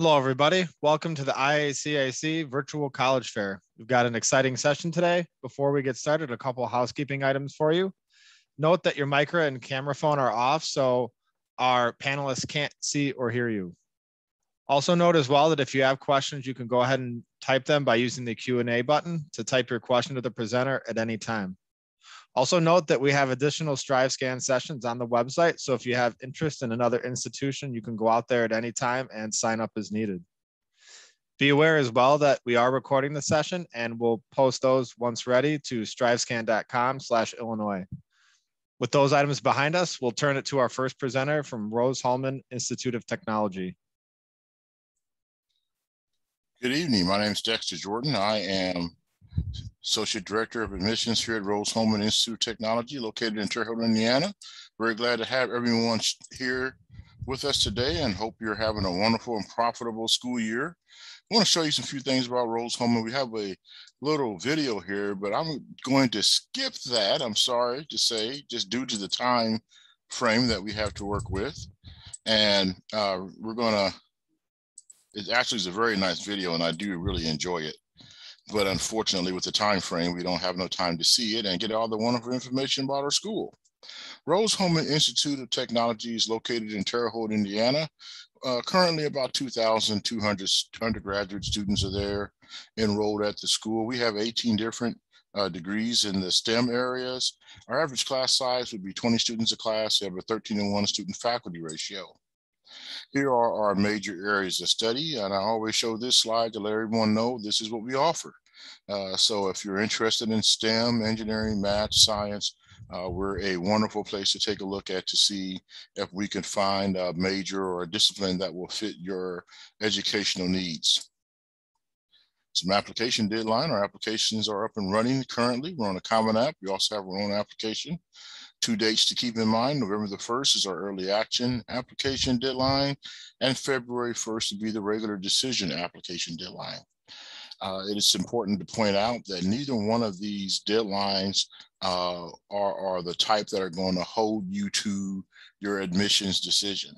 Hello, everybody. Welcome to the IACAC Virtual College Fair. We've got an exciting session today. Before we get started, a couple housekeeping items for you. Note that your micro and camera phone are off, so our panelists can't see or hear you. Also note as well that if you have questions, you can go ahead and type them by using the Q&A button to type your question to the presenter at any time. Also note that we have additional StriveScan sessions on the website. So if you have interest in another institution, you can go out there at any time and sign up as needed. Be aware as well that we are recording the session and we'll post those once ready to strivescan.com slash Illinois. With those items behind us, we'll turn it to our first presenter from Rose-Hulman Institute of Technology. Good evening. My name is Dexter Jordan. I am Associate Director of Admissions here at Rose-Hulman Institute of Technology, located in Terre Haute, Indiana. Very glad to have everyone here with us today and hope you're having a wonderful and profitable school year. I want to show you some few things about Rose-Hulman. We have a little video here, but I'm going to skip that. I'm sorry to say, just due to the time frame that we have to work with. And uh, we're going to, it actually is a very nice video and I do really enjoy it but unfortunately with the time frame we don't have no time to see it and get all the wonderful information about our school Rose-Hulman institute of technology is located in terre haute indiana uh, currently about 2200 undergraduate students are there enrolled at the school we have 18 different uh, degrees in the STEM areas. Our average class size would be 20 students a class. We have a 13 to 1 student faculty ratio. Here are our major areas of study, and I always show this slide to let everyone know this is what we offer. Uh, so if you're interested in STEM, engineering, math, science, uh, we're a wonderful place to take a look at to see if we can find a major or a discipline that will fit your educational needs. Some application deadline. Our applications are up and running currently. We're on a Common App. We also have our own application. Two dates to keep in mind. November the 1st is our early action application deadline, and February 1st will be the regular decision application deadline. Uh, it is important to point out that neither one of these deadlines uh, are, are the type that are going to hold you to your admissions decision.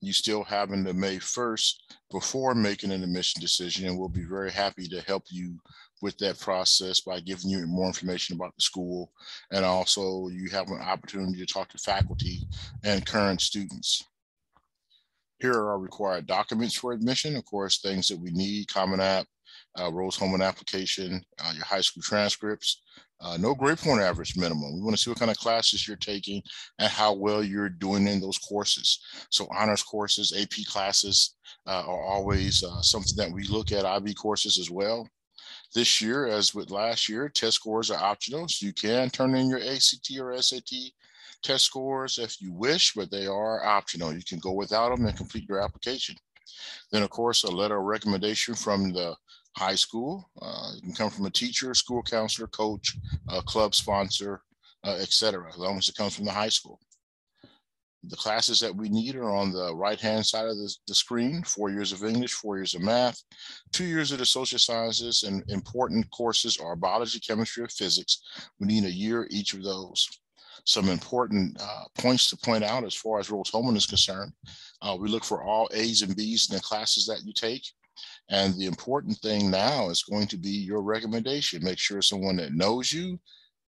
You still have until May 1st before making an admission decision, and we'll be very happy to help you with that process by giving you more information about the school. And also you have an opportunity to talk to faculty and current students. Here are our required documents for admission. Of course, things that we need, Common App, uh, Rose-Hulman application, uh, your high school transcripts, uh, no grade point average minimum. We want to see what kind of classes you're taking and how well you're doing in those courses. So honors courses, AP classes uh, are always uh, something that we look at, IB courses as well. This year, as with last year, test scores are optional, so you can turn in your ACT or SAT test scores if you wish, but they are optional. You can go without them and complete your application. Then, of course, a letter of recommendation from the high school. Uh, can come from a teacher, school counselor, coach, a club sponsor, uh, etc. as long as it comes from the high school. The classes that we need are on the right-hand side of the, the, screen, four years of English, four years of math, two years of the social sciences, and important courses are biology, chemistry, or physics. We need a year each of those. Some important uh, points to point out as far as Rose-Hulman is concerned. Uh, we look for all A's and B's in the classes that you take. And the important thing now is going to be your recommendation. Make sure someone that knows you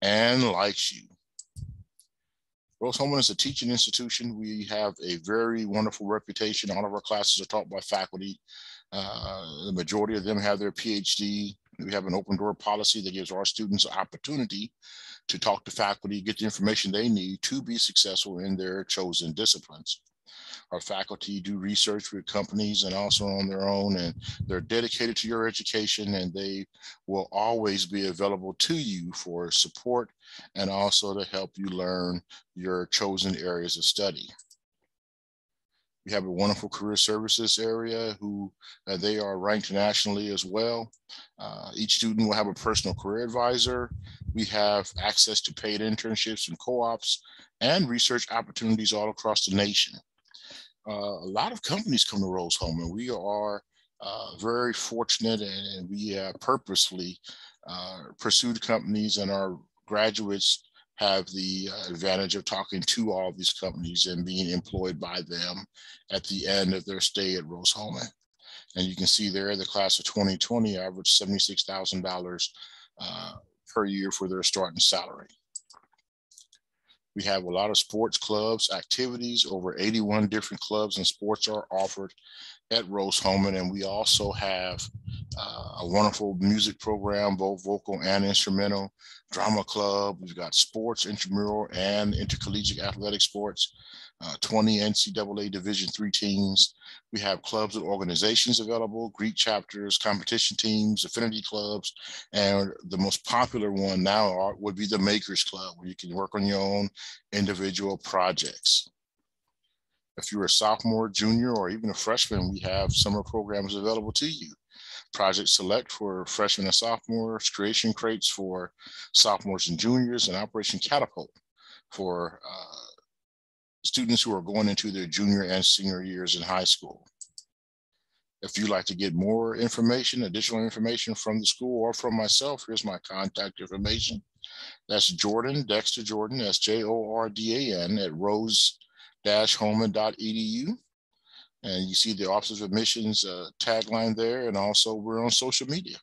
and likes you. Rose-Hulman is a teaching institution. We have a very wonderful reputation. All of our classes are taught by faculty. Uh, the majority of them have their PhD. We have an open door policy that gives our students opportunity to talk to faculty, get the information they need to be successful in their chosen disciplines. Our faculty do research with companies and also on their own, and they're dedicated to your education and they will always be available to you for support and also to help you learn your chosen areas of study. We have a wonderful career services area who uh, they are ranked nationally as well. Uh, each student will have a personal career advisor. We have access to paid internships and co-ops and research opportunities all across the nation a lot of companies come to Rose-Hulman. We are uh, very fortunate and, we uh, purposely pursued companies and our graduates have the advantage of talking to all these companies and being employed by them at the end of their stay at Rose-Hulman. And you can see there the class of 2020 averaged $76,000 uh, per year for their starting salary. We have a lot of sports clubs, activities, over 81 different clubs and sports are offered at Rose-Hulman. And we also have uh, a wonderful music program, both vocal and instrumental, drama club. We've got sports, intramural and intercollegiate athletic sports, uh, 20 NCAA Division three teams. We have clubs and organizations available, Greek chapters, competition teams, affinity clubs, and the most popular one now are, would be the Makers Club, where you can work on your own individual projects. If you're a sophomore, junior, or even a freshman, we have summer programs available to you. Project Select for freshmen and sophomores, Creation Crates for sophomores and juniors, and Operation Catapult for uh, students who are going into their junior and senior years in high school. If you'd like to get more information, additional information from the school or from myself, here's my contact information. That's Jordan, Dexter Jordan, that's J-O-R-D-A-N at rose-hulman.edu. And you see the Office of Admissions uh, tagline there, and also we're on social media.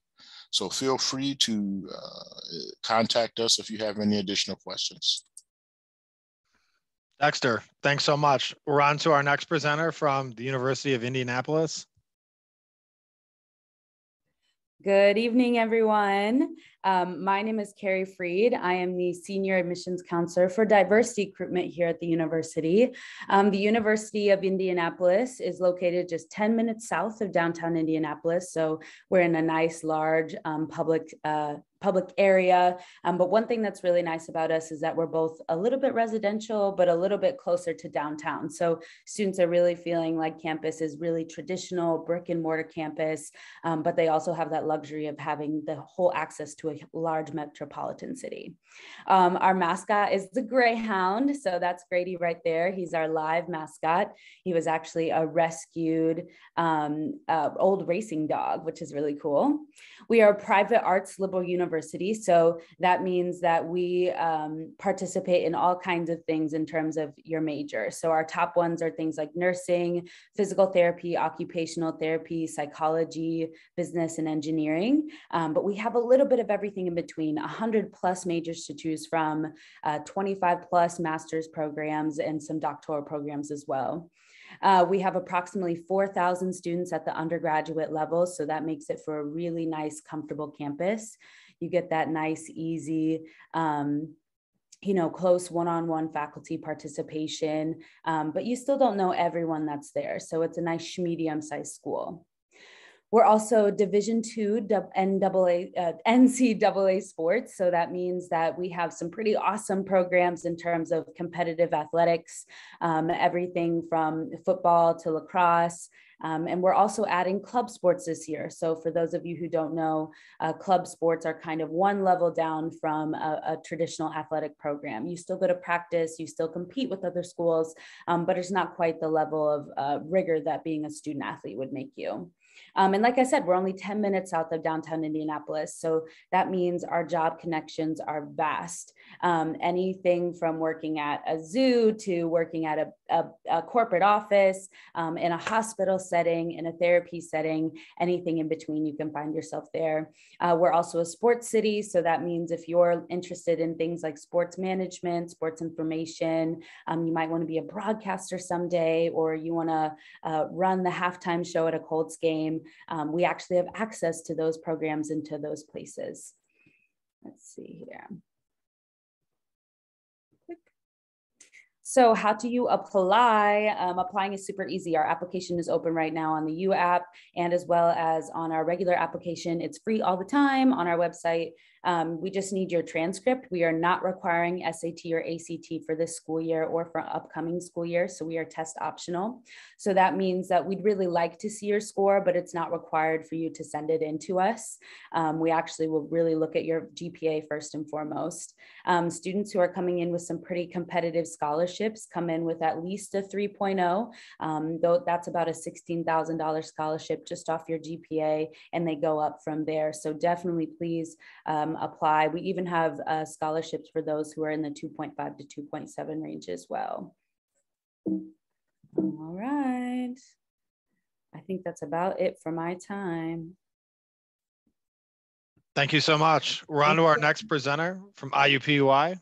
So feel free to uh, contact us if you have any additional questions. Dexter, thanks so much. We're on to our next presenter from the University of Indianapolis. Good evening, everyone. Um, my name is Carrie Freed. I am the Senior Admissions Counselor for Diversity Recruitment here at the university. Um, the University of Indianapolis is located just 10 minutes south of downtown Indianapolis. So we're in a nice, large um, public uh, public area. Um, but one thing that's really nice about us is that we're both a little bit residential, but a little bit closer to downtown. So students are really feeling like campus is really traditional brick and mortar campus, um, but they also have that luxury of having the whole access to a large metropolitan city. Um, our mascot is the Greyhound. So that's Grady right there. He's our live mascot. He was actually a rescued um, uh, old racing dog, which is really cool. We are a private arts liberal university. So that means that we um, participate in all kinds of things in terms of your major. So our top ones are things like nursing, physical therapy, occupational therapy, psychology, business, and engineering. Um, but we have a little bit of everything in between 100 plus majors to choose from, uh, 25 plus master's programs, and some doctoral programs as well. Uh, we have approximately 4,000 students at the undergraduate level, so that makes it for a really nice, comfortable campus. You get that nice, easy, um, you know, close one-on-one faculty participation, um, but you still don't know everyone that's there. So it's a nice medium-sized school. We're also Division two NCAA, uh, NCAA sports. So that means that we have some pretty awesome programs in terms of competitive athletics, um, everything from football to lacrosse. Um, and we're also adding club sports this year. So for those of you who don't know, uh, club sports are kind of one level down from a, a, traditional athletic program. You still go to practice, you still compete with other schools, um, but it's not quite the level of uh, rigor that being a student athlete would make you. Um, and like I said, we're only 10 minutes south of downtown Indianapolis. So that means our job connections are vast. Um, anything from working at a zoo to working at a, a, a corporate office, um, in a hospital setting, in a therapy setting, anything in between, you can find yourself there. Uh, we're also a sports city. So that means if you're interested in things like sports management, sports information, um, you might want to be a broadcaster someday, or you want to uh, run the halftime show at a Colts game um, we actually have access to those programs and to those places. Let's see here. So how do you apply? Um, applying is super easy. Our application is open right now on the U app and as well as on our regular application. It's free all the time on our website. Um, we just need your transcript. We are not requiring SAT or ACT for this school year or for upcoming school year. So we are test optional. So that means that we'd really like to see your score, but it's not required for you to send it in to us. Um, we actually will really look at your GPA first and foremost. Um, students who are coming in with some pretty competitive scholarships come in with at least a 3.0, um, though that's about a $16,000 scholarship just off your GPA, and they go up from there. So definitely please um, apply. We even have uh, scholarships for those who are in the 2.5 to 2.7 range as well. All right. I think that's about it for my time. Thank you so much. We're on to our next presenter from IUPUI. Hi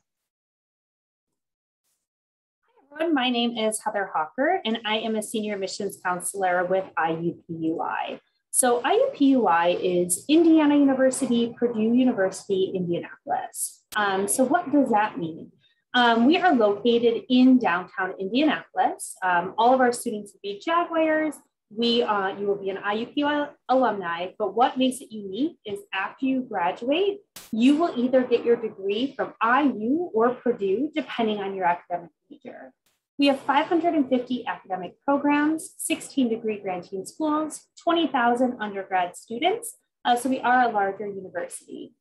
everyone. My name is Heather Hawker, and I am a senior admissions counselor with IUPUI. So IUPUI is Indiana University, Purdue University, Indianapolis. Um, so what does that mean? Um, we are located in downtown Indianapolis. Um, all of our students will be Jaguars. We, uh, you will be an IUPUI alumni, but what makes it unique is after you graduate, you will either get your degree from IU or Purdue, depending on your academic major. We have 550 academic programs, 16 degree granting schools, 20,000 undergrad students. Uh, so we are a larger university.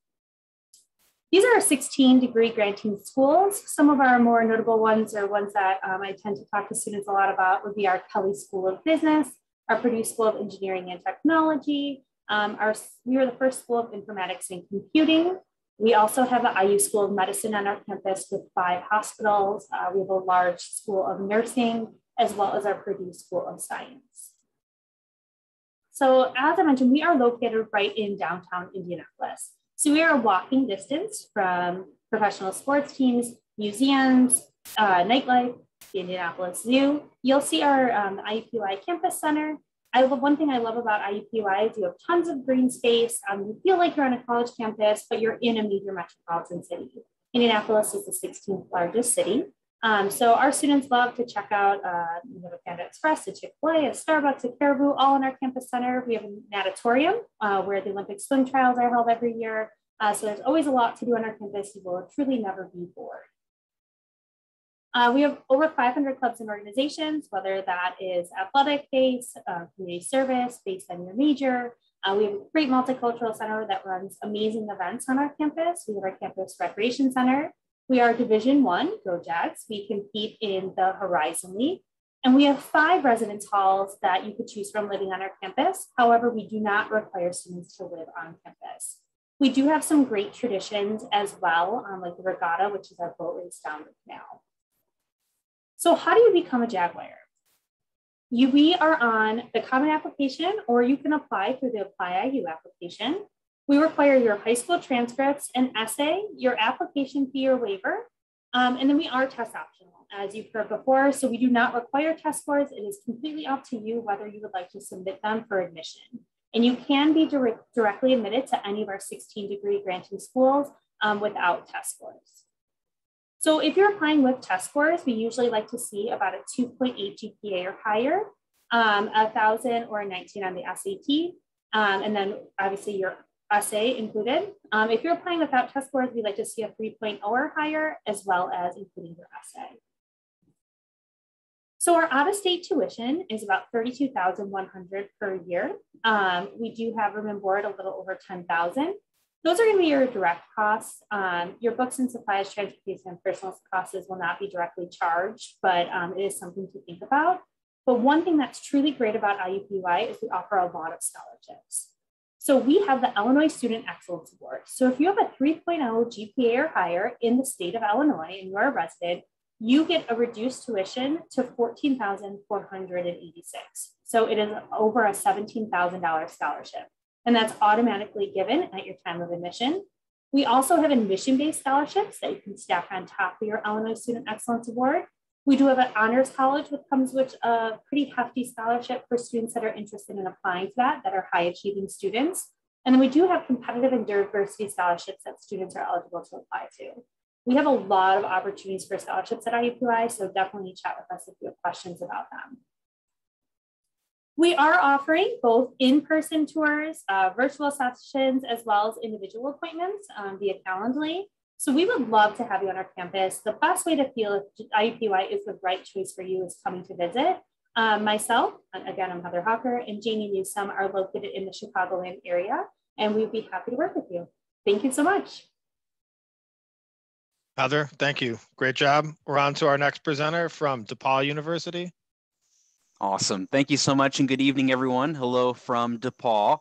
These are our 16 degree granting schools. Some of our more notable ones are ones that um, I tend to talk to students a lot about would be our Kelley School of Business, our Purdue School of Engineering and Technology. Um, our, we were the first school of informatics and computing. We also have the IU School of Medicine on our campus with five hospitals. Uh, we have a large school of nursing, as well as our Purdue School of Science. So as I mentioned, we are located right in downtown Indianapolis. So we are walking distance from professional sports teams, museums, uh, nightlife, the Indianapolis Zoo. You'll see our um, IUPUI Campus Center, I love one thing I love about IUPUI is you have tons of green space. Um, you feel like you're on a college campus, but you're in a major metropolitan city. Indianapolis is the 16th largest city. Um, so our students love to check out, uh, you know, the Panda Express, a Chick-fil-A, a Starbucks, a Caribou, all in our campus center. We have a natatorium uh, where the Olympic swim trials are held every year. Uh, so there's always a lot to do on our campus. You will truly never be bored. Uh, we have over 500 clubs and organizations, whether that is athletic based, uh, community service based on your major. Uh, we have a great multicultural center that runs amazing events on our campus. We have our campus recreation center. We are Division One, Go Jags. We compete in the Horizon League. And we have five residence halls that you could choose from living on our campus. However, we do not require students to live on campus. We do have some great traditions as well, um, like the regatta, which is our boat race down the canal. So how do you become a Jaguar? You, we are on the common application or you can apply through the Apply IU application. We require your high school transcripts, an essay, your application fee or waiver, um, and then we are test optional, as you've heard before. So we do not require test scores. It is completely up to you whether you would like to submit them for admission. And you can be direct, directly admitted to any of our 16 degree granting schools um, without test scores. So if you're applying with test scores, we usually like to see about a 2.8 GPA or higher, um, a 1,000 or a 19 on the SAT, um, and then obviously your essay included. Um, if you're applying without test scores, we like to see a 3.0 or higher, as well as including your essay. So our out-of-state tuition is about 32,100 per year. Um, we do have room and board a little over 10,000. Those are going to be your direct costs. Um, your books and supplies, transportation, and personal costs will not be directly charged, but um, it is something to think about. But one thing that's truly great about IUPUI is we offer a lot of scholarships. So we have the Illinois Student Excellence Award. So if you have a 3.0 GPA or higher in the state of Illinois and you're a resident, you get a reduced tuition to 14,486. So it is over a $17,000 scholarship and that's automatically given at your time of admission. We also have admission-based scholarships that you can stack on top of your Illinois Student Excellence Award. We do have an honors college, which comes with a pretty hefty scholarship for students that are interested in applying to that, that are high achieving students. And then we do have competitive and diversity scholarships that students are eligible to apply to. We have a lot of opportunities for scholarships at IUPUI, so definitely chat with us if you have questions about them. We are offering both in-person tours, uh, virtual sessions, as well as individual appointments um, via Calendly. So we would love to have you on our campus. The best way to feel if IUPUI is the right choice for you is coming to visit. Um, myself, again, I'm Heather Hawker, and Jamie Newsome are located in the Chicagoland area, and we'd be happy to work with you. Thank you so much. Heather, thank you. Great job. We're on to our next presenter from DePauw University. Awesome. Thank you so much and good evening, everyone. Hello from DePauw.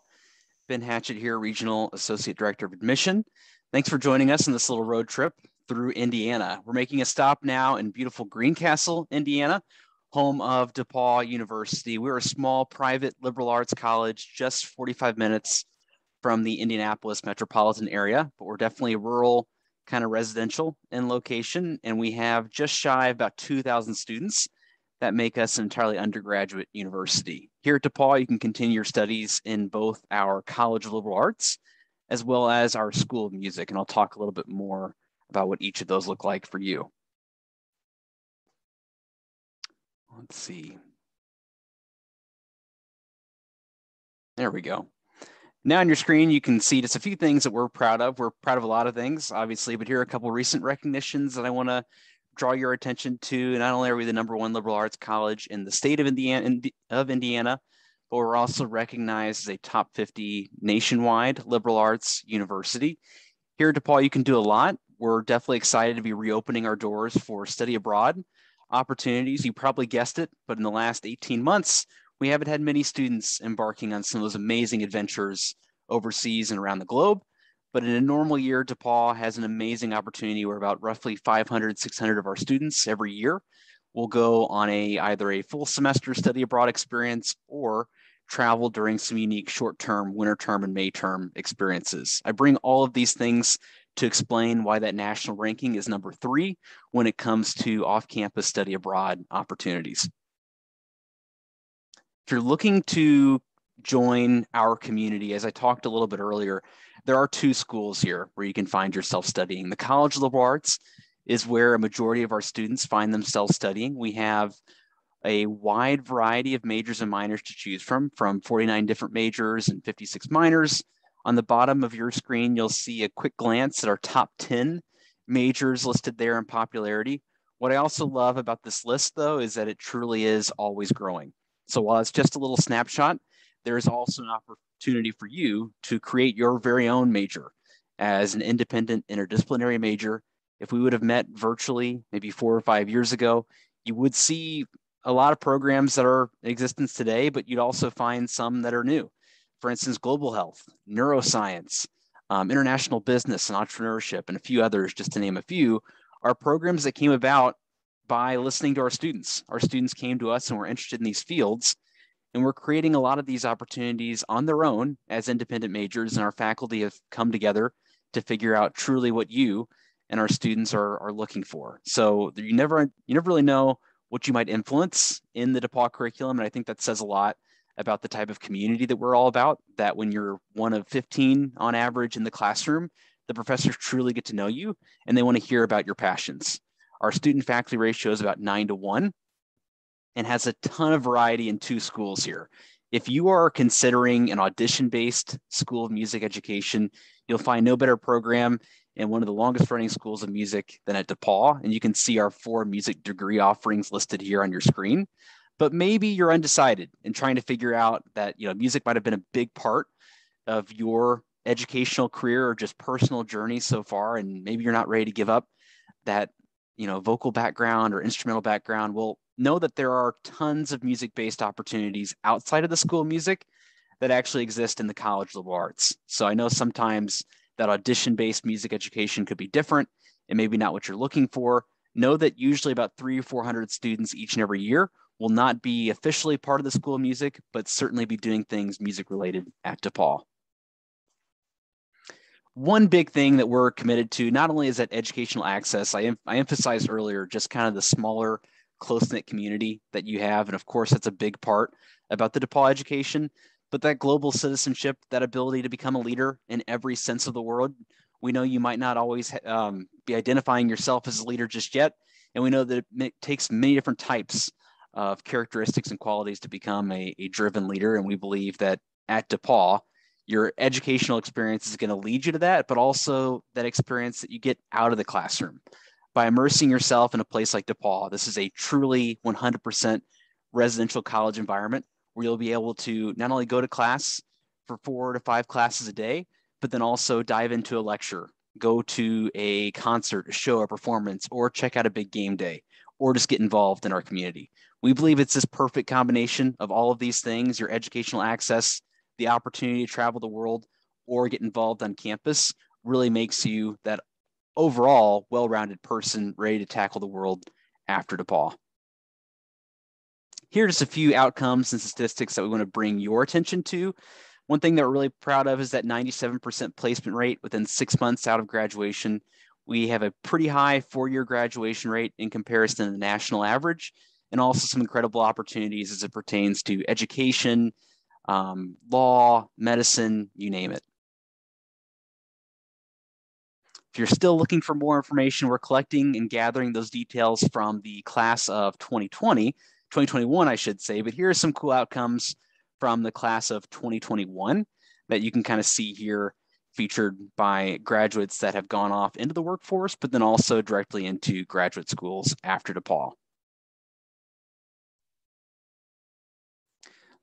Ben Hatchett here, Regional Associate Director of Admission. Thanks for joining us on this little road trip through Indiana. We're making a stop now in beautiful Greencastle, Indiana, home of DePauw University. We're a small private liberal arts college, just 45 minutes from the Indianapolis metropolitan area, but we're definitely a rural, kind of residential in location. And we have just shy of about 2,000 students that make us an entirely undergraduate university. Here at DePauw, you can continue your studies in both our College of Liberal Arts as well as our School of Music. And I'll talk a little bit more about what each of those look like for you. Let's see. There we go. Now on your screen, you can see just a few things that we're proud of. We're proud of a lot of things, obviously, but here are a couple recent recognitions that I want to draw your attention to. Not only are we the number one liberal arts college in the state of Indiana, of Indiana, but we're also recognized as a top 50 nationwide liberal arts university. Here at DePauw, you can do a lot. We're definitely excited to be reopening our doors for study abroad opportunities. You probably guessed it, but in the last 18 months, we haven't had many students embarking on some of those amazing adventures overseas and around the globe. But in a normal year, DePauw has an amazing opportunity where about roughly 500, 600 of our students every year will go on a either a full semester study abroad experience or travel during some unique short-term, winter term, and May term experiences. I bring all of these things to explain why that national ranking is number three when it comes to off-campus study abroad opportunities. If you're looking to join our community, as I talked a little bit earlier, there are two schools here where you can find yourself studying. The College of Liberal Arts is where a majority of our students find themselves studying. We have a wide variety of majors and minors to choose from, from 49 different majors and 56 minors. On the bottom of your screen, you'll see a quick glance at our top 10 majors listed there in popularity. What I also love about this list, though, is that it truly is always growing. So while it's just a little snapshot, there is also an opportunity for you to create your very own major as an independent interdisciplinary major. If we would have met virtually maybe four or five years ago, you would see a lot of programs that are in existence today, but you'd also find some that are new. For instance, global health, neuroscience, um, international business and entrepreneurship, and a few others, just to name a few, are programs that came about by listening to our students. Our students came to us and were interested in these fields. And we're creating a lot of these opportunities on their own as independent majors, and our faculty have come together to figure out truly what you and our students are, are looking for. So you never you never really know what you might influence in the DePauw curriculum. And I think that says a lot about the type of community that we're all about, that when you're one of 15 on average in the classroom, the professors truly get to know you and they want to hear about your passions. Our student faculty ratio is about nine to one and has a ton of variety in two schools here. If you are considering an audition based school of music education, you'll find no better program in one of the longest running schools of music than at DePauw. And you can see our four music degree offerings listed here on your screen. But maybe you're undecided and trying to figure out that you know music might have been a big part of your educational career or just personal journey so far, and maybe you're not ready to give up that you know vocal background or instrumental background well know that there are tons of music based opportunities outside of the school of music that actually exist in the college of arts. So i know sometimes that audition based music education could be different and maybe not what you're looking for. Know that usually about three or four hundred students each and every year will not be officially part of the school of music but certainly be doing things music related at depauw. One big thing that we're committed to not only is that educational access I, em- I emphasized earlier just kind of the smaller close-knit community that you have and of course that's a big part about the depauw education but that global citizenship that ability to become a leader in every sense of the word we know you might not always um, be identifying yourself as a leader just yet and we know that it takes many different types of characteristics and qualities to become a, a driven leader and we believe that at depauw your educational experience is going to lead you to that, but also that experience that you get out of the classroom. By immersing yourself in a place like DePauw, this is a truly 100% residential college environment where you'll be able to not only go to class for four to five classes a day, but then also dive into a lecture, go to a concert, a show, a performance, or check out a big game day, or just get involved in our community. We believe it's this perfect combination of all of these things your educational access, the opportunity to travel the world or get involved on campus really makes you that overall well-rounded person ready to tackle the world after DePauw. Here are just a few outcomes and statistics that we want to bring your attention to. One thing that we're really proud of is that 97% placement rate within six months out of graduation. We have a pretty high four-year graduation rate in comparison to the national average, and also some incredible opportunities as it pertains to education, um, law, medicine, you name it. If you're still looking for more information, we're collecting and gathering those details from the class of 2020, 2021, I should say, but here are some cool outcomes from the class of 2021 that you can kind of see here featured by graduates that have gone off into the workforce, but then also directly into graduate schools after DePauw.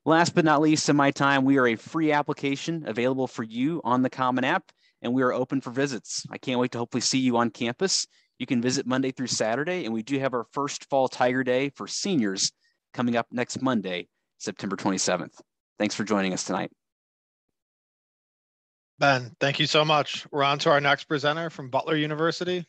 Last but not least in my time, we are a free application available for you on the Common App, and we are open for visits. I can't wait to hopefully see you on campus. You can visit Monday through Saturday, and we do have our first Fall Tiger Day for seniors coming up next Monday, September 27th. Thanks for joining us tonight. Ben, thank you so much. We're on to our next presenter from Butler University.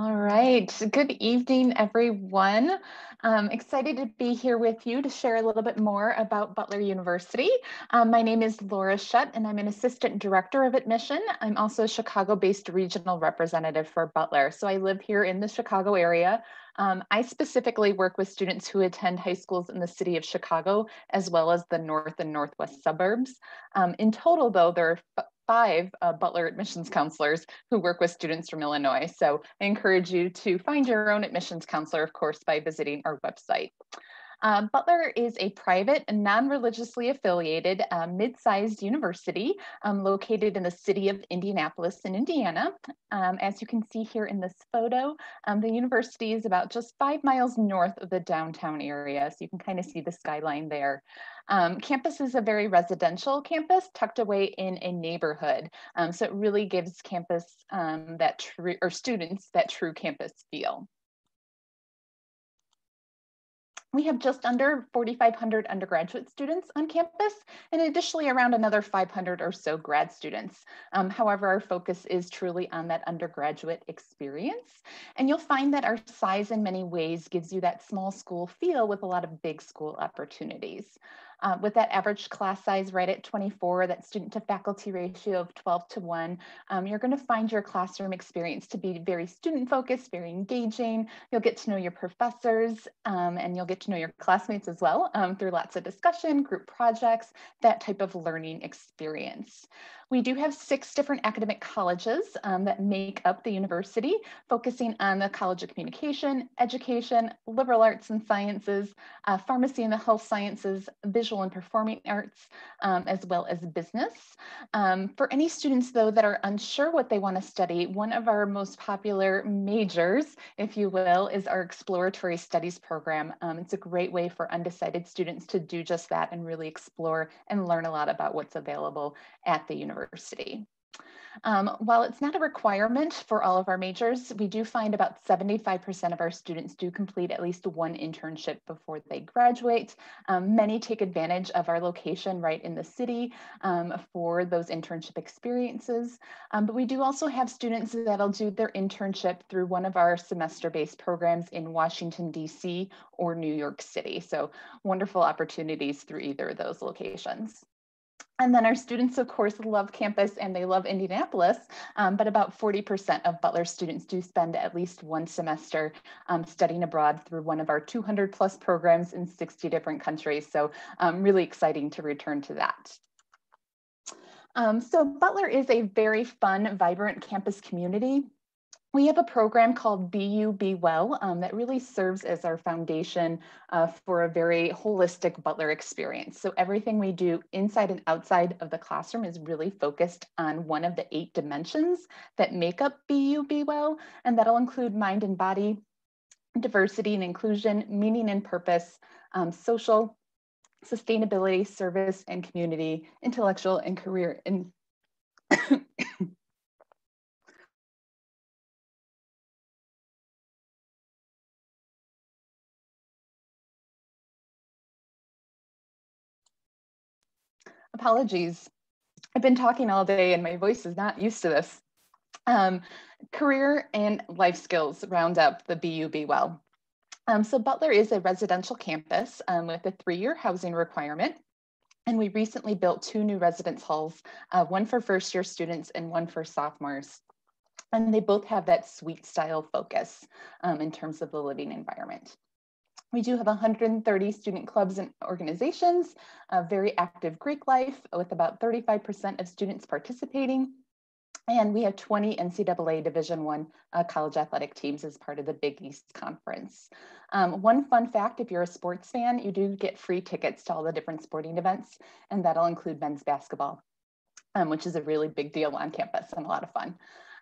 All right. Good evening, everyone. I'm excited to be here with you to share a little bit more about Butler University. Um, my name is Laura Shutt, and I'm an Assistant Director of Admission. I'm also a Chicago-based regional representative for Butler. So I live here in the Chicago area. Um, I specifically work with students who attend high schools in the city of Chicago, as well as the north and northwest suburbs. Um, in total, though, there are five uh, Butler admissions counselors who work with students from Illinois. So I encourage you to find your own admissions counselor, of course, by visiting our website. Um, Butler is a private and non-religiously affiliated uh, mid-sized university um, located in the city of Indianapolis in Indiana. Um, as you can see here in this photo, um, the university is about just five miles north of the downtown area. So you can kind of see the skyline there. Um, campus is a very residential campus tucked away in a neighborhood. Um, so it really gives campus that true, or students that true campus feel. We have just under 4,500 undergraduate students on campus and additionally around another 500 or so grad students. Um, however, our focus is truly on that undergraduate experience. And you'll find that our size in many ways gives you that small school feel with a lot of big school opportunities. Uh, with that average class size right at 24, that student to faculty ratio of 12 to 1, um, you're going to find your classroom experience to be very student focused, very engaging. You'll get to know your professors um, and you'll get to know your classmates as well um, through lots of discussion, group projects, that type of learning experience. We do have six different academic colleges um, that make up the university, focusing on the College of Communication, Education, Liberal Arts and Sciences, uh, Pharmacy and the Health Sciences, Visual and Performing Arts, um, as well as Business. Um, for any students, though, that are unsure what they want to study, one of our most popular majors, if you will, is our Exploratory Studies program. Um, it's a great way for undecided students to do just that and really explore and learn a lot about what's available at the university. University. Um, while it's not a requirement for all of our majors, we do find about 75% of our students do complete at least one internship before they graduate. Um, many take advantage of our location right in the city um, for those internship experiences. Um, but we do also have students that'll do their internship through one of our semester-based programs in Washington, DC or New York City. So wonderful opportunities through either of those locations. And then our students, of course, love campus and they love Indianapolis, um, but about 40% of Butler students do spend at least one semester um, studying abroad through one of our 200 plus programs in 60 different countries. So um, really exciting to return to that. Um, so Butler is a very fun, vibrant campus community we have a program called BU Be Well um, that really serves as our foundation uh, for a very holistic Butler experience. So everything we do inside and outside of the classroom is really focused on one of the eight dimensions that make up BU Be Well, and that'll include mind and body, diversity and inclusion, meaning and purpose, um, social, sustainability, service and community, intellectual and career and apologies. I've been talking all day and my voice is not used to this. Um, career and life skills round up the BU Be Well. Um, so Butler is a residential campus um, with a three-year housing requirement. And we recently built two new residence halls, uh, one for first year students and one for sophomores. And they both have that suite style focus um, in terms of the living environment. We do have 130 student clubs and organizations, a very active Greek life with about 35% of students participating. And we have 20 NCAA Division One uh, college athletic teams as part of the Big East Conference. Um, one fun fact, if you're a sports fan, you do get free tickets to all the different sporting events, and that'll include men's basketball, um, which is a really big deal on campus and a lot of fun.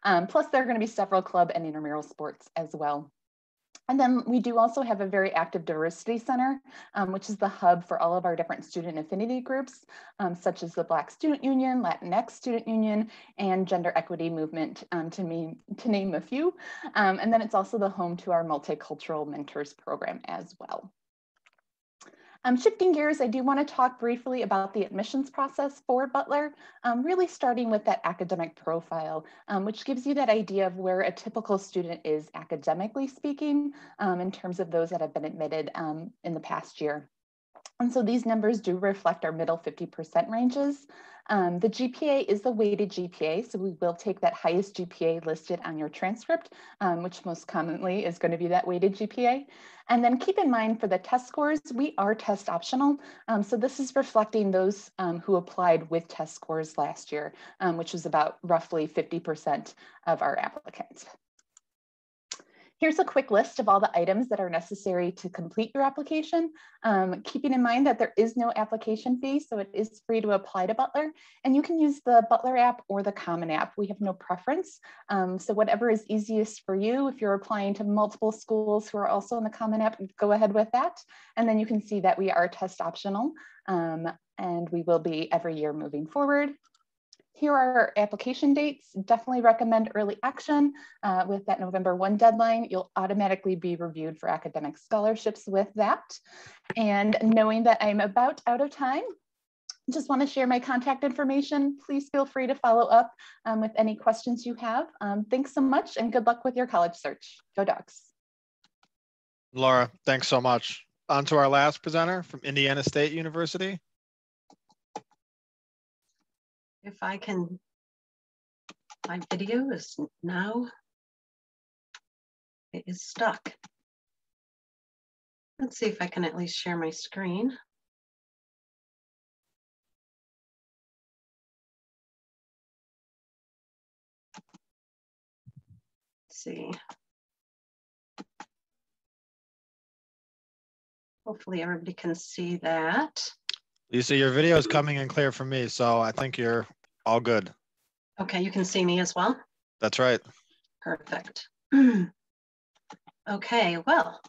Um, plus, there are going to be several club and intramural sports as well. And then we do also have a very active diversity center, um, which is the hub for all of our different student affinity groups, um, such as the Black Student Union, Latinx Student Union, and Gender Equity Movement, um, to, me, to name a few. Um, and then it's also the home to our Multicultural Mentors program as well. Um, shifting gears, I do want to talk briefly about the admissions process for Butler, um, really starting with that academic profile, um, which gives you that idea of where a typical student is academically speaking um, in terms of those that have been admitted um, in the past year. And so these numbers do reflect our middle 50% ranges. Um, the GPA is the weighted GPA, so we will take that highest GPA listed on your transcript, um, which most commonly is going to be that weighted GPA. And then keep in mind for the test scores, we are test optional. Um, so this is reflecting those um, who applied with test scores last year, um, which was about roughly 50% of our applicants. Here's a quick list of all the items that are necessary to complete your application, um, keeping in mind that there is no application fee, so it is free to apply to Butler, and you can use the Butler app or the Common App. We have no preference, um, so whatever is easiest for you, if you're applying to multiple schools who are also in the Common App, go ahead with that, and then you can see that we are test optional, um, and we will be every year moving forward. Here are application dates. Definitely recommend early action uh, with that November 1 deadline. You'll automatically be reviewed for academic scholarships with that. And knowing that I'm about out of time, just want to share my contact information. Please feel free to follow up um, with any questions you have. Um, thanks so much and good luck with your college search. Go Dogs. Laura, thanks so much. On to our last presenter from Indiana State University, if I can, my video is now, it is stuck. Let's see if I can at least share my screen. Let's see. Hopefully everybody can see that. Lisa, your video is coming in clear for me, so I think you're all good. Okay, you can see me as well? That's right. Perfect. okay, well,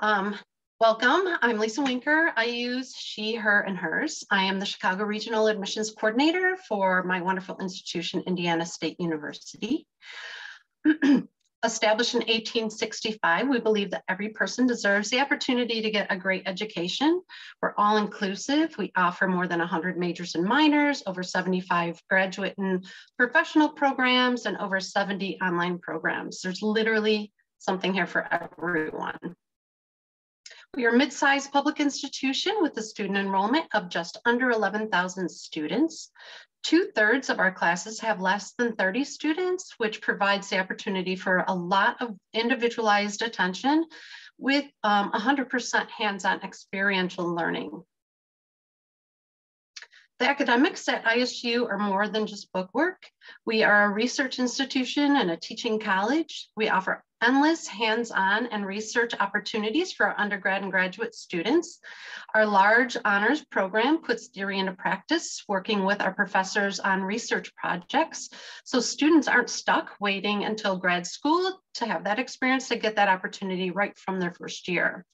um, welcome. I'm Lisa Winker. I use she, her, and hers. I am the Chicago Regional Admissions Coordinator for my wonderful institution, Indiana State University. Established in 1865, we believe that every person deserves the opportunity to get a great education. We're all inclusive. We offer more than 100 majors and minors, over 75 graduate and professional programs, and over 70 online programs. There's literally something here for everyone. We are a mid-sized public institution with a student enrollment of just under 11,000 students. Two thirds of our classes have less than 30 students, which provides the opportunity for a lot of individualized attention with 100% um, hands-on experiential learning. The academics at ISU are more than just book work. We are a research institution and a teaching college. We offer endless hands-on and research opportunities for our undergrad and graduate students. Our large honors program puts theory into practice, working with our professors on research projects. So students aren't stuck waiting until grad school to have that experience to get that opportunity right from their first year.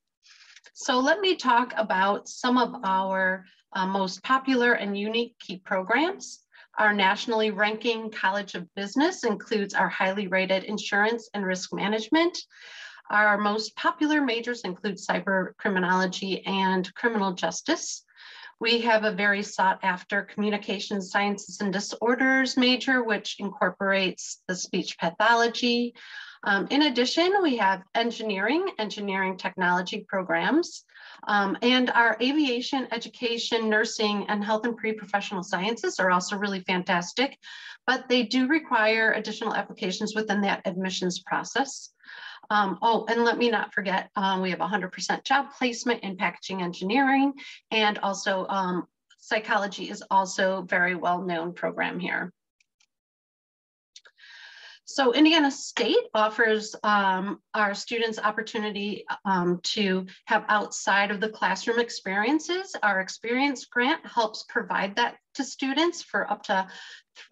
So let me talk about some of our uh, most popular and unique key programs. Our nationally ranking College of Business includes our highly rated insurance and risk management. Our most popular majors include cyber criminology and criminal justice. We have a very sought after communication sciences and disorders major, which incorporates the speech pathology, Um, in addition, we have engineering, engineering technology programs, um, and our aviation, education, nursing, and health and pre-professional sciences are also really fantastic, but they do require additional applications within that admissions process. Um, oh, and let me not forget, um, we have 100% job placement in packaging engineering, and also um, psychology is also very well-known program here. So Indiana State offers um, our students opportunity um, to have outside of the classroom experiences. Our experience grant helps provide that to students for up to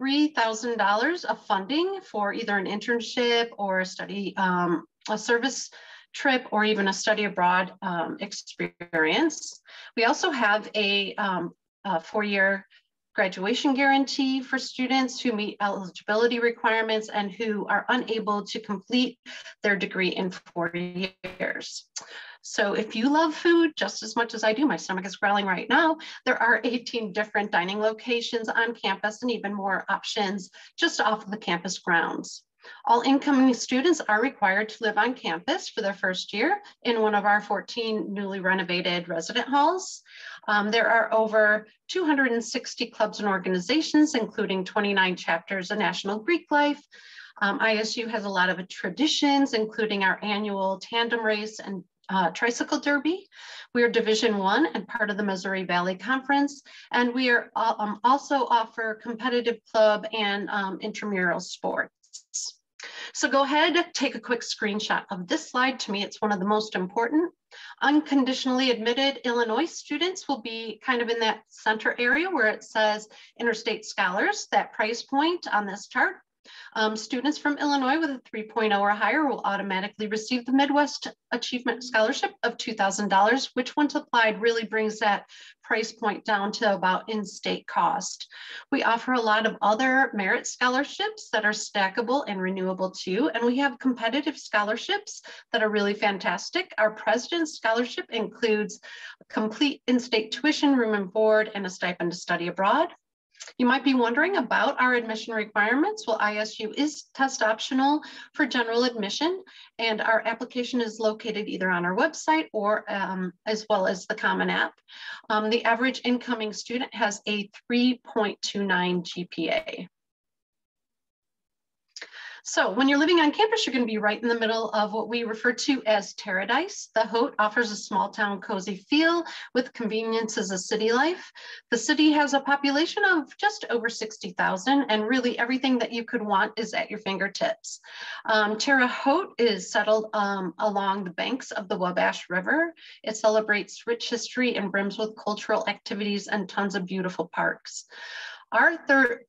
$3,000 of funding for either an internship or a study, um, a service trip or even a study abroad um, experience. We also have a, um, a four-year graduation guarantee for students who meet eligibility requirements and who are unable to complete their degree in four years. So if you love food just as much as I do, my stomach is growling right now, there are 18 different dining locations on campus and even more options just off of the campus grounds. All incoming students are required to live on campus for their first year in one of our 14 newly renovated resident halls. Um, there are over 260 clubs and organizations, including 29 chapters of National Greek Life. Um, ISU has a lot of traditions, including our annual tandem race and uh, tricycle derby. We are Division One and part of the Missouri Valley Conference, and we are um, also offer competitive club and um, intramural sports. So go ahead, take a quick screenshot of this slide. To me, it's one of the most important. Unconditionally admitted Illinois students will be kind of in that center area where it says interstate scholars, that price point on this chart. Um, students from Illinois with a 3.0 or higher will automatically receive the Midwest Achievement Scholarship of $2,000, which once applied really brings that price point down to about in-state cost. We offer a lot of other merit scholarships that are stackable and renewable too, and we have competitive scholarships that are really fantastic. Our President's Scholarship includes complete in-state tuition, room and board, and a stipend to study abroad. You might be wondering about our admission requirements. Well, ISU is test optional for general admission, and our application is located either on our website or um, as well as the Common App. Um, the average incoming student has a 3.29 GPA. So when you're living on campus, you're going to be right in the middle of what we refer to as Paradise. Terre Haute offers a small town cozy feel with conveniences of city life. The city has a population of just over 60,000 and really everything that you could want is at your fingertips. Um, Terre Haute is settled um, along the banks of the Wabash River. It celebrates rich history and brims with cultural activities and tons of beautiful parks. Our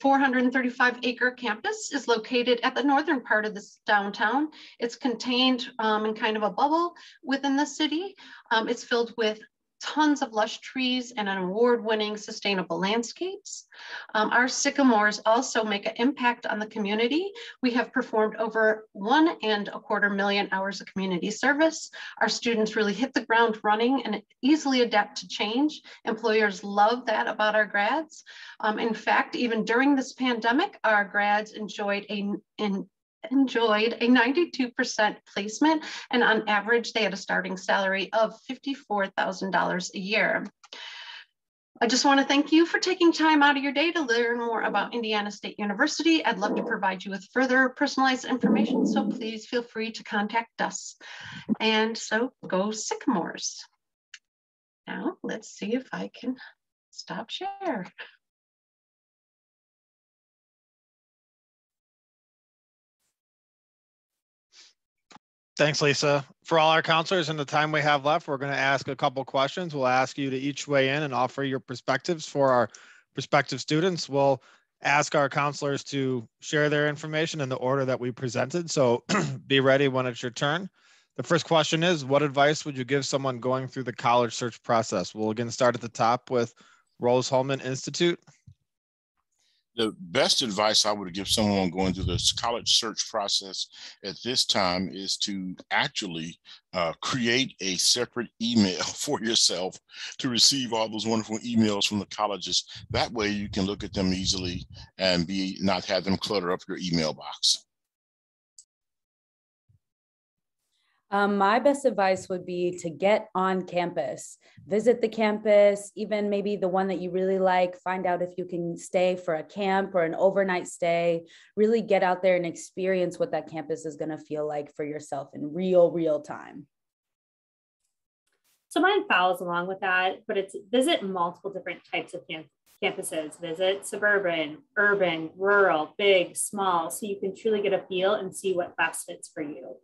435 acre campus is located at the northern part of this downtown. It's contained um, in kind of a bubble within the city. Um, it's filled with tons of lush trees and an award-winning sustainable landscapes. Um, our sycamores also make an impact on the community. We have performed over one and a quarter million hours of community service. Our students really hit the ground running and easily adapt to change. Employers love that about our grads. Um, in fact, even during this pandemic, our grads enjoyed a, in, enjoyed a 92% placement, and on average, they had a starting salary of $54,000 a year. I just want to thank you for taking time out of your day to learn more about Indiana State University. I'd love to provide you with further personalized information, so please feel free to contact us. And so go Sycamores. Now let's see if I can stop share. Thanks, Lisa. For all our counselors and the time we have left, we're going to ask a couple questions. We'll ask you to each weigh in and offer your perspectives for our prospective students. We'll ask our counselors to share their information in the order that we presented. So be ready when it's your turn. The first question is, what advice would you give someone going through the college search process? We'll again start at the top with Rose-Hulman Institute the best advice I would give someone going through this college search process at this time is to actually uh, create a separate email for yourself to receive all those wonderful emails from the colleges. That way you can look at them easily and be not have them clutter up your email box. Um, my best advice would be to get on campus, visit the campus, even maybe the one that you really like, find out if you can stay for a camp or an overnight stay, really get out there and experience what that campus is going to feel like for yourself in real, real time. So mine follows along with that, but it's visit multiple different types of camp campuses, visit suburban, urban, rural, big, small, so you can truly get a feel and see what best fits for you.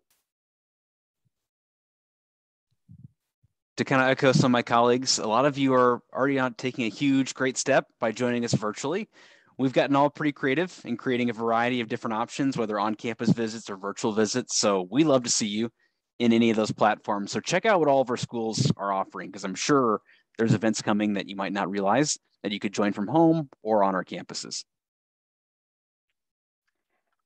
To kind of echo some of my colleagues, a lot of you are already on taking a huge, great step by joining us virtually. We've gotten all pretty creative in creating a variety of different options, whether on campus visits or virtual visits. So we love to see you in any of those platforms. So check out what all of our schools are offering, because I'm sure there's events coming that you might not realize that you could join from home or on our campuses.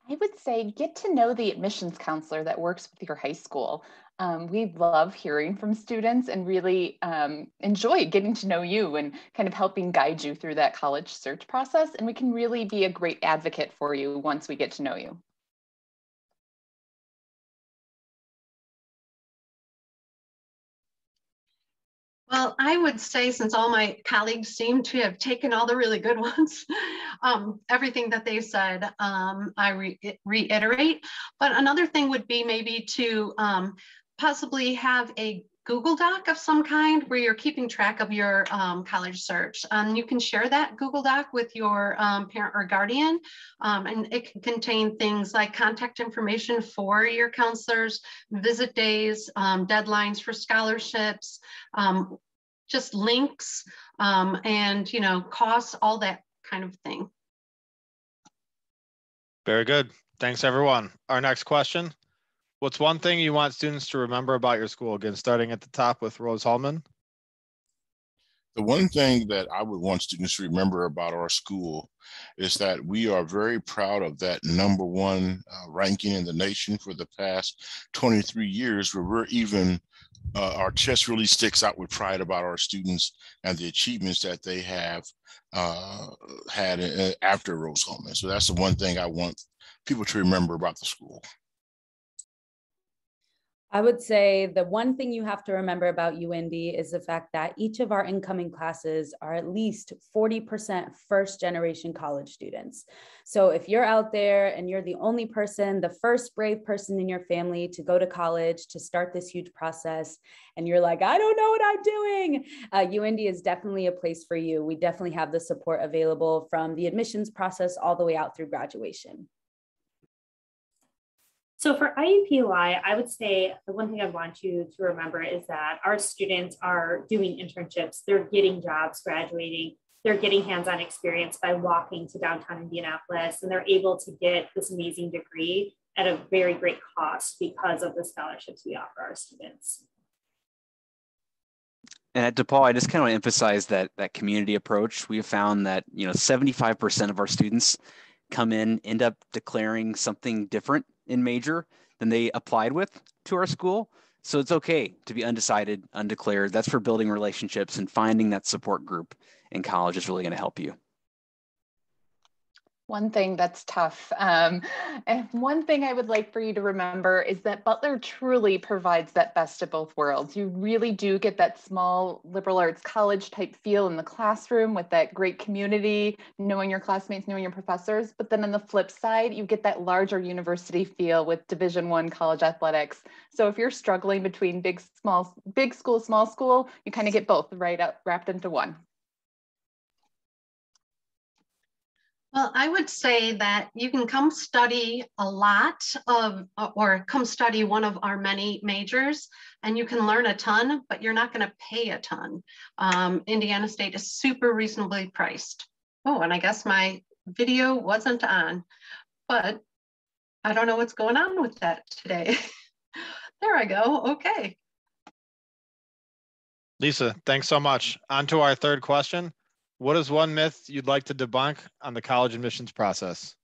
I would say get to know the admissions counselor that works with your high school. Um, we love hearing from students and really um, enjoy getting to know you and kind of helping guide you through that college search process. And we can really be a great advocate for you once we get to know you. Well, I would say since all my colleagues seem to have taken all the really good ones, um, everything that they said, um, I re reiterate. But another thing would be maybe to um, possibly have a Google Doc of some kind where you're keeping track of your um, college search. And you can share that Google Doc with your um, parent or guardian. Um, and it can contain things like contact information for your counselors, visit days, um, deadlines for scholarships, um, just links, um, and you know costs, all that kind of thing. Very good. Thanks, everyone. Our next question. What's one thing you want students to remember about your school? Again, starting at the top with Rose Hulman. The one thing that I would want students to remember about our school is that we are very proud of that number one uh, ranking in the nation for the past 23 years, where we're even, uh, our chest really sticks out with pride about our students and the achievements that they have uh, had uh, after Rose Hulman. So that's the one thing I want people to remember about the school. I would say the one thing you have to remember about UIndy is the fact that each of our incoming classes are at least 40% first generation college students. So if you're out there and you're the only person, the first brave person in your family to go to college to start this huge process, and you're like, I don't know what I'm doing, uh, UIndy is definitely a place for you. We definitely have the support available from the admissions process all the way out through graduation. So for IUPUI, I would say the one thing I want you to remember is that our students are doing internships, they're getting jobs, graduating, they're getting hands-on experience by walking to downtown Indianapolis, and they're able to get this amazing degree at a very great cost because of the scholarships we offer our students. And at DePauw, I just kind of emphasize that that community approach. We have found that you know 75% of our students come in, end up declaring something different in major than they applied with to our school. So it's okay to be undecided, undeclared. That's for building relationships and finding that support group in college is really going to help you. One thing that's tough. Um, and one thing I would like for you to remember is that Butler truly provides that best of both worlds. You really do get that small liberal arts college type feel in the classroom with that great community, knowing your classmates, knowing your professors. But then on the flip side, you get that larger university feel with Division One college athletics. So if you're struggling between big, small, big school, small school, you kind of get both right up wrapped into one. Well, I would say that you can come study a lot of, or come study one of our many majors, and you can learn a ton, but you're not going to pay a ton. Um, Indiana State is super reasonably priced. Oh, and I guess my video wasn't on, but I don't know what's going on with that today. there I go. Okay. Lisa, thanks so much. On to our third question. What is one myth you'd like to debunk on the college admissions process?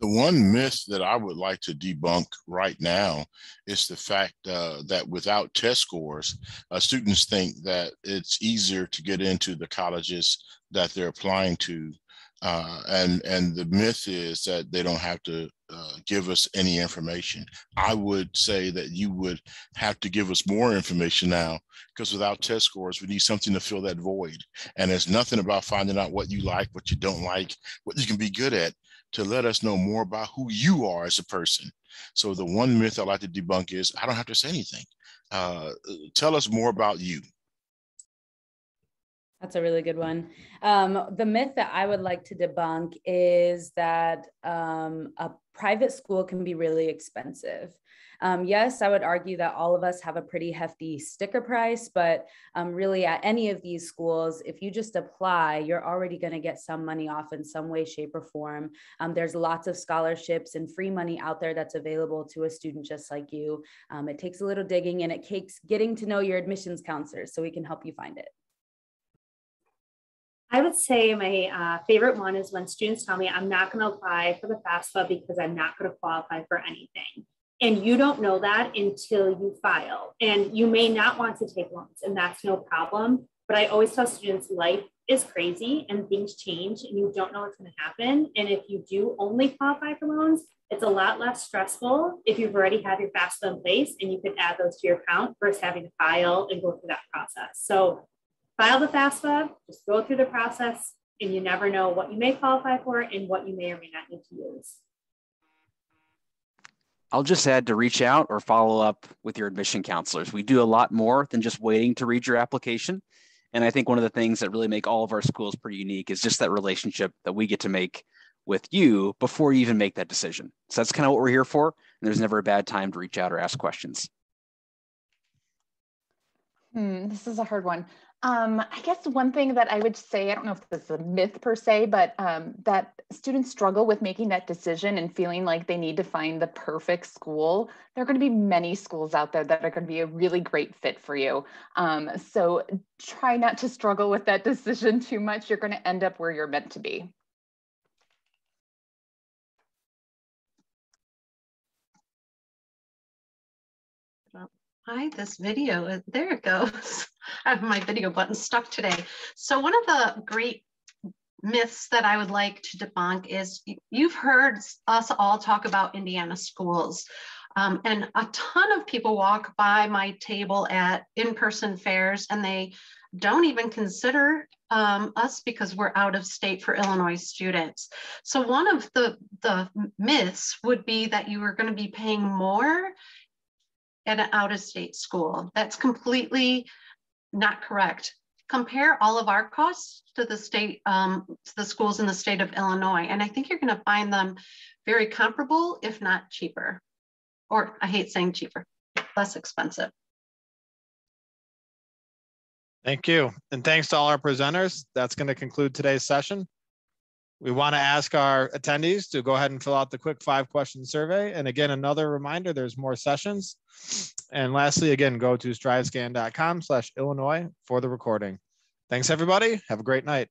The one myth that I would like to debunk right now is the fact uh, that without test scores, uh, students think that it's easier to get into the colleges that they're applying to Uh, and and the myth is that they don't have to uh, give us any information. I would say that you would have to give us more information now because without test scores, we need something to fill that void. And there's nothing about finding out what you like, what you don't like, what you can be good at to let us know more about who you are as a person. So the one myth I like to debunk is I don't have to say anything. Uh, tell us more about you. That's a really good one. Um, the myth that I would like to debunk is that um, a private school can be really expensive. Um, yes, I would argue that all of us have a pretty hefty sticker price, but um, really at any of these schools, if you just apply, you're already going to get some money off in some way, shape, or form. Um, there's lots of scholarships and free money out there that's available to a student just like you. Um, it takes a little digging and it takes getting to know your admissions counselor so we can help you find it. I would say my uh, favorite one is when students tell me I'm not going to apply for the FAFSA because I'm not going to qualify for anything. And you don't know that until you file. And you may not want to take loans, and that's no problem. But I always tell students life is crazy and things change, and you don't know what's going to happen. And if you do only qualify for loans, it's a lot less stressful if you've already had your FAFSA in place and you can add those to your account versus having to file and go through that process. So file the FAFSA, just go through the process, and you never know what you may qualify for and what you may or may not need to use. I'll just add to reach out or follow up with your admission counselors. We do a lot more than just waiting to read your application. And I think one of the things that really make all of our schools pretty unique is just that relationship that we get to make with you before you even make that decision. So that's kind of what we're here for. And there's never a bad time to reach out or ask questions. Hmm, this is a hard one. Um, I guess one thing that I would say, I don't know if this is a myth per se, but um, that students struggle with making that decision and feeling like they need to find the perfect school. There are going to be many schools out there that are going to be a really great fit for you. Um, so try not to struggle with that decision too much. You're going to end up where you're meant to be. Hi, this video, uh, there it goes. I have my video button stuck today. So one of the great myths that I would like to debunk is you've heard us all talk about Indiana schools. Um, and a ton of people walk by my table at in-person fairs and they don't even consider um, us because we're out of state for Illinois students. So one of the, the myths would be that you are gonna be paying more at an out of state school. That's completely not correct. Compare all of our costs to the state, um, to the schools in the state of Illinois. And I think you're gonna find them very comparable, if not cheaper. Or I hate saying cheaper, less expensive. Thank you. And thanks to all our presenters. That's going to conclude today's session. We want to ask our attendees to go ahead and fill out the quick five question survey. And again, another reminder, there's more sessions. And lastly, again, go to strivescan.com slash Illinois for the recording. Thanks everybody. Have a great night.